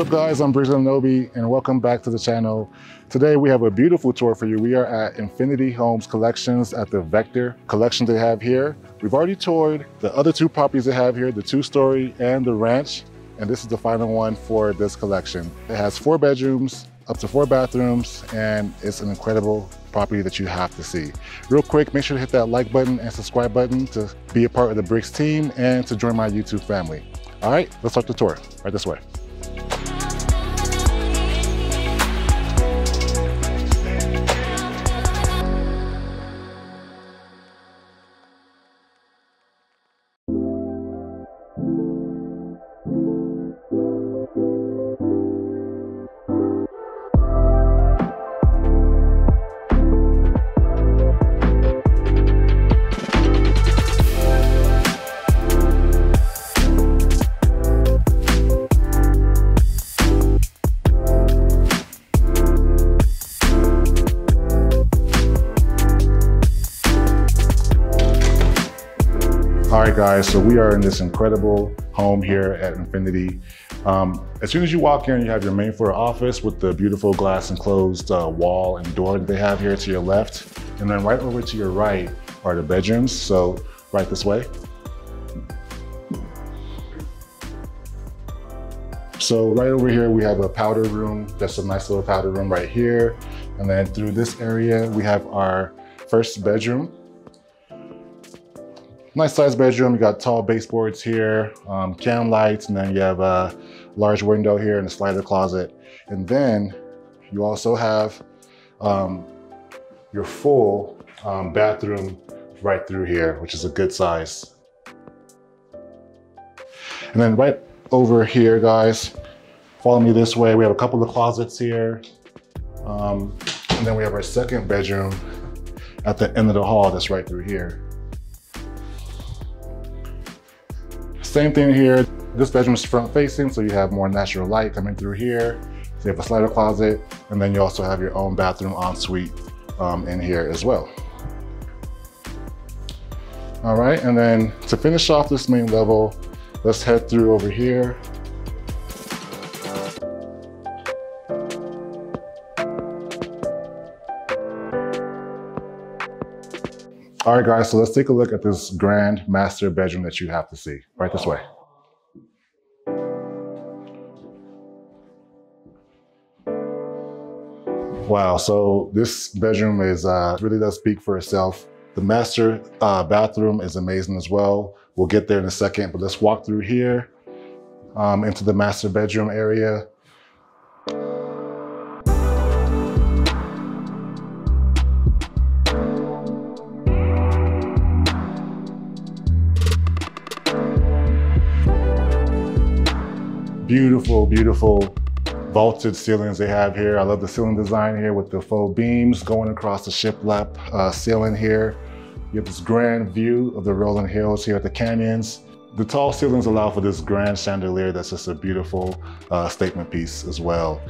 What's up guys, I'm Briggs Anunobi and welcome back to the channel. Today we have a beautiful tour for you. We are at Infinity Homes Collections at the Vector collection they have here. We've already toured the other two properties they have here, the two-story and the ranch. And this is the final one for this collection. It has four bedrooms, up to four bathrooms, and it's an incredible property that you have to see. Real quick, make sure to hit that like button and subscribe button to be a part of the Briggs team and to join my YouTube family. All right, let's start the tour, right this way. All right, guys, so we are in this incredible home here at Infinity. Um, as soon as you walk in, you have your main floor office with the beautiful glass enclosed uh, wall and door that they have here to your left. And then right over to your right are the bedrooms. So right this way. So right over here, we have a powder room. That's a nice little powder room right here. And then through this area, we have our first bedroom. Nice sized bedroom. You got tall baseboards here, um, cam lights, and then you have a large window here and a slider closet. And then you also have um, your full um, bathroom right through here, which is a good size. And then right over here, guys, follow me this way. We have a couple of closets here. Um, and then we have our second bedroom at the end of the hall that's right through here. Same thing here. This bedroom is front facing, so you have more natural light coming through here. So you have a slider closet, and then you also have your own bathroom ensuite um, in here as well. All right, and then to finish off this main level, let's head through over here. All right, guys, so let's take a look at this grand master bedroom that you have to see. Right this way. Wow, so this bedroom is uh, really does speak for itself. The master uh, bathroom is amazing as well. We'll get there in a second, but let's walk through here um, into the master bedroom area. Beautiful, beautiful vaulted ceilings they have here. I love the ceiling design here with the faux beams going across the shiplap uh, ceiling here. You have this grand view of the rolling hills here at the canyons. The tall ceilings allow for this grand chandelier that's just a beautiful uh, statement piece as well.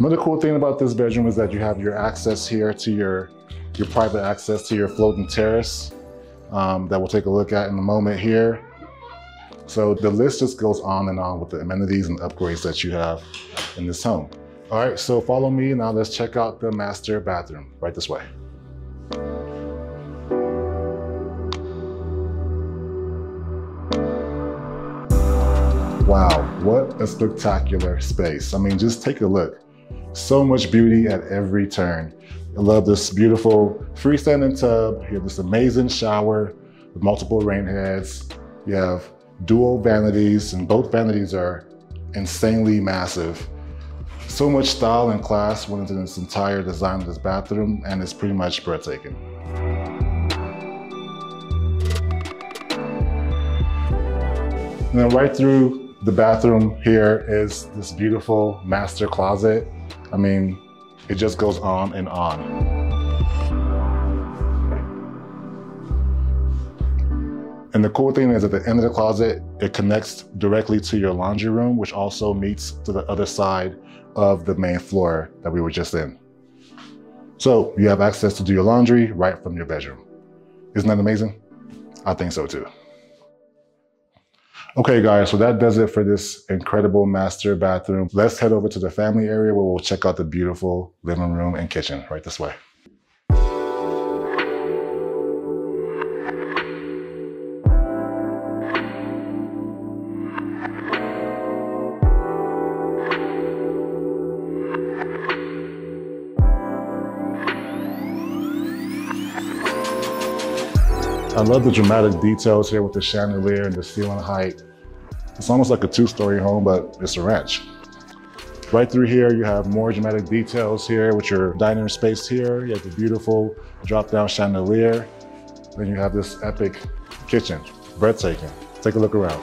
Another cool thing about this bedroom is that you have your access here to your, your private access to your floating terrace um, that we'll take a look at in a moment here. So the list just goes on and on with the amenities and upgrades that you have in this home. All right, so follow me. Now let's check out the master bathroom right this way. Wow, what a spectacular space. I mean, just take a look. So much beauty at every turn. I love this beautiful freestanding tub. You have this amazing shower with multiple rain heads. You have dual vanities and both vanities are insanely massive. So much style and class went into this entire design of this bathroom and it's pretty much breathtaking. And then right through the bathroom here is this beautiful master closet. I mean, it just goes on and on. And the cool thing is at the end of the closet, it connects directly to your laundry room, which also meets to the other side of the main floor that we were just in. So you have access to do your laundry right from your bedroom. Isn't that amazing? I think so too. Okay guys, so that does it for this incredible master bathroom. Let's head over to the family area where we'll check out the beautiful living room and kitchen right this way. I love the dramatic details here with the chandelier and the ceiling height. It's almost like a two-story home, but it's a ranch. Right through here, you have more dramatic details here with your dining space here. You have the beautiful drop-down chandelier. Then you have this epic kitchen, breathtaking. Take a look around.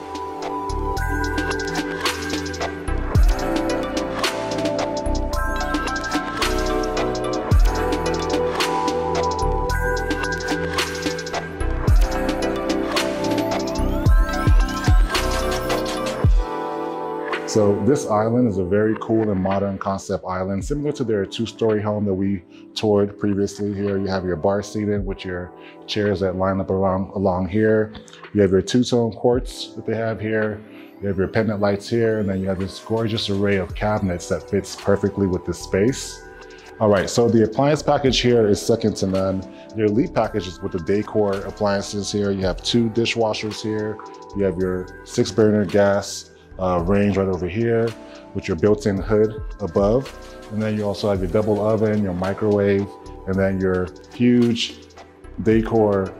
So this island is a very cool and modern concept island, similar to their two-story home that we toured previously here. You have your bar seating with your chairs that line up along here. You have your two-tone quartz that they have here. You have your pendant lights here, and then you have this gorgeous array of cabinets that fits perfectly with this space. All right, so the appliance package here is second to none. Your elite package is with the Dacor appliances here. You have two dishwashers here. You have your six burner gas uh, range right over here with your built-in hood above. And then you also have your double oven, your microwave, and then your huge Dacor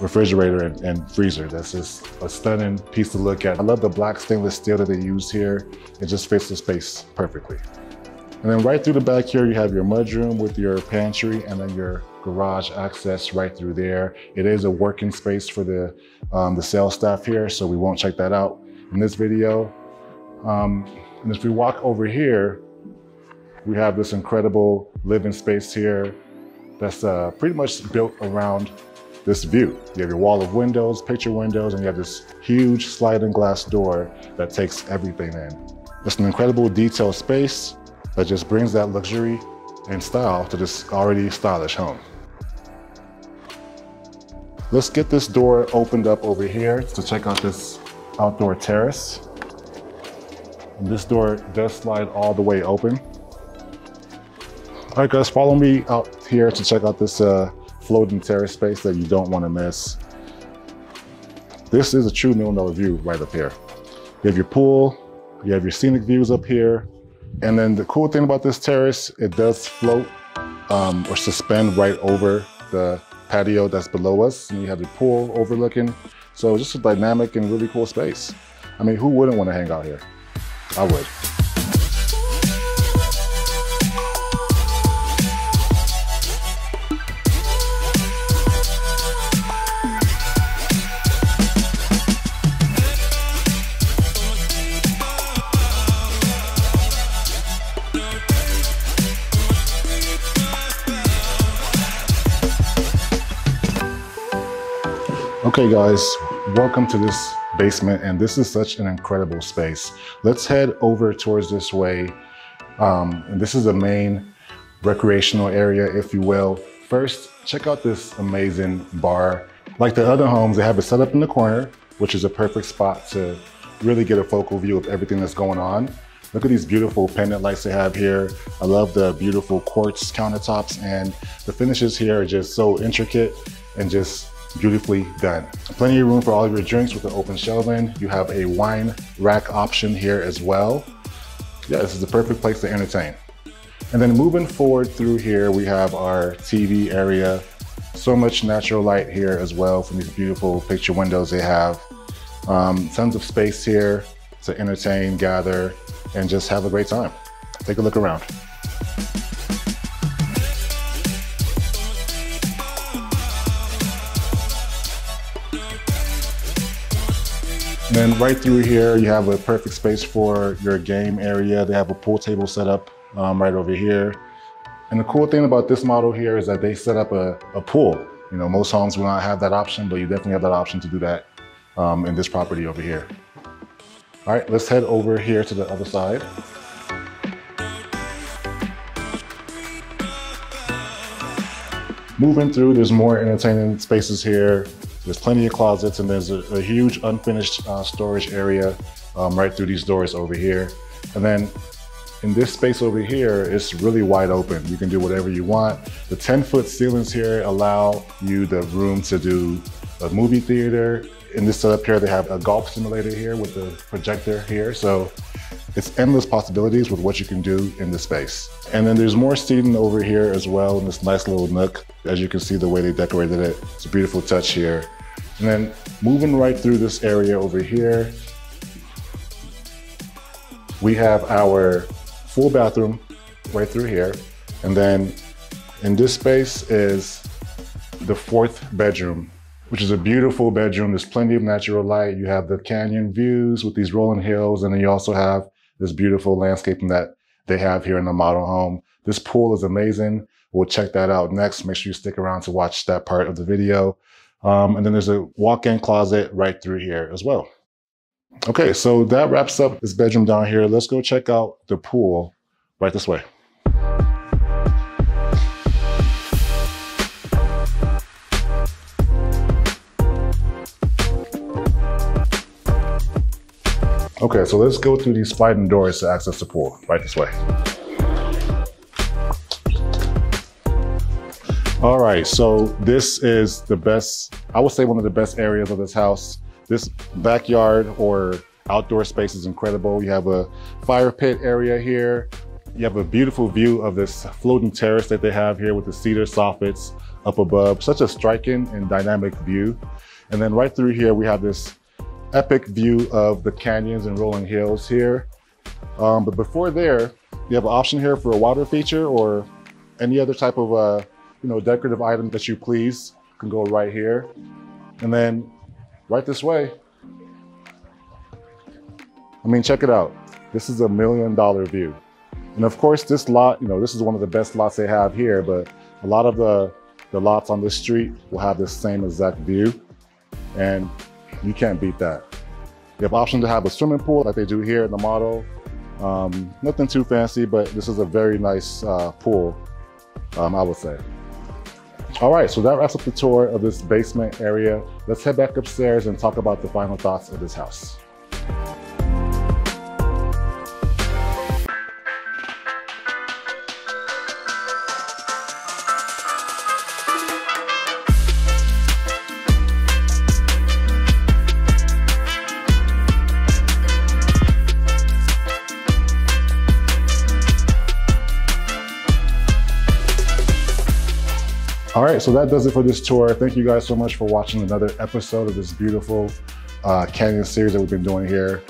refrigerator and, and, freezer. That's just a stunning piece to look at. I love the black stainless steel that they use here. It just fits the space perfectly. And then right through the back here, you have your mudroom with your pantry and then your garage access right through there. It is a working space for the, um, the sales staff here, so we won't check that out in this video. Um, and as we walk over here, we have this incredible living space here that's uh, pretty much built around this view. You have your wall of windows, picture windows, and you have this huge sliding glass door that takes everything in. It's an incredible detailed space that just brings that luxury and style to this already stylish home. Let's get this door opened up over here to check out this outdoor terrace. And this door does slide all the way open. All right, guys, follow me out here to check out this uh, floating terrace space that you don't want to miss. This is a true million dollar view right up here. You have your pool, you have your scenic views up here. And then the cool thing about this terrace, it does float um, or suspend right over the patio that's below us. And you have the pool overlooking. So just a dynamic and really cool space. I mean, who wouldn't want to hang out here? I would. Okay guys, welcome to this basement and this is such an incredible space. Let's head over towards this way. Um, and this is the main recreational area, if you will. First, check out this amazing bar. Like the other homes, they have it set up in the corner, which is a perfect spot to really get a focal view of everything that's going on. Look at these beautiful pendant lights they have here. I love the beautiful quartz countertops and the finishes here are just so intricate and just beautifully done. Plenty of room for all of your drinks with the open shelving. You have a wine rack option here as well. Yeah, this is the perfect place to entertain. And then moving forward through here, we have our TV area. So much natural light here as well from these beautiful picture windows they have. Um, tons of space here to entertain, gather, and just have a great time. Take a look around. And then right through here, you have a perfect space for your game area. They have a pool table set up um, right over here. And the cool thing about this model here is that they set up a, a pool. You know, most homes will not have that option, but you definitely have that option to do that um, in this property over here. All right, let's head over here to the other side. Moving through, there's more entertaining spaces here. There's plenty of closets and there's a, a huge unfinished uh, storage area um, right through these doors over here. And then in this space over here, it's really wide open. You can do whatever you want. The 10 foot ceilings here allow you the room to do a movie theater. In this setup here, they have a golf simulator here with the projector here. So it's endless possibilities with what you can do in this space. And then there's more seating over here as well in this nice little nook. As you can see the way they decorated it, it's a beautiful touch here. And then moving right through this area over here, we have our full bathroom right through here. And then in this space is the fourth bedroom, which is a beautiful bedroom. There's plenty of natural light. You have the canyon views with these rolling hills. And then you also have this beautiful landscaping that they have here in the model home. This pool is amazing. We'll check that out next. Make sure you stick around to watch that part of the video. Um, and then there's a walk-in closet right through here as well. Okay, so that wraps up this bedroom down here. Let's go check out the pool right this way. Okay, so let's go through these sliding doors to access the pool right this way. All right, so this is the best, I would say one of the best areas of this house. This backyard or outdoor space is incredible. You have a fire pit area here. You have a beautiful view of this floating terrace that they have here with the cedar soffits up above. Such a striking and dynamic view. And then right through here, we have this epic view of the canyons and rolling hills here. Um, but before there, you have an option here for a water feature or any other type of uh, you know, decorative item that you please can go right here. And then right this way, I mean, check it out. This is a million dollar view. And of course, this lot, you know, this is one of the best lots they have here, but a lot of the, the lots on this street will have the same exact view. And you can't beat that. You have option to have a swimming pool like they do here in the model. Um, nothing too fancy, but this is a very nice uh, pool, um, I would say. All right, so that wraps up the tour of this basement area. Let's head back upstairs and talk about the final thoughts of this house. Right, so that does it for this tour. Thank you guys so much for watching another episode of this beautiful uh, canyon series that we've been doing here.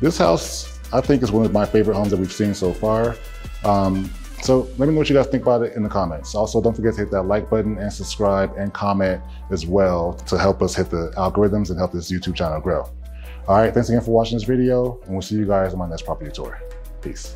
This house, I think is one of my favorite homes that we've seen so far. Um, so let me know what you guys think about it in the comments. Also, don't forget to hit that like button and subscribe and comment as well to help us hit the algorithms and help this YouTube channel grow. All right, thanks again for watching this video and we'll see you guys on my next property tour. Peace.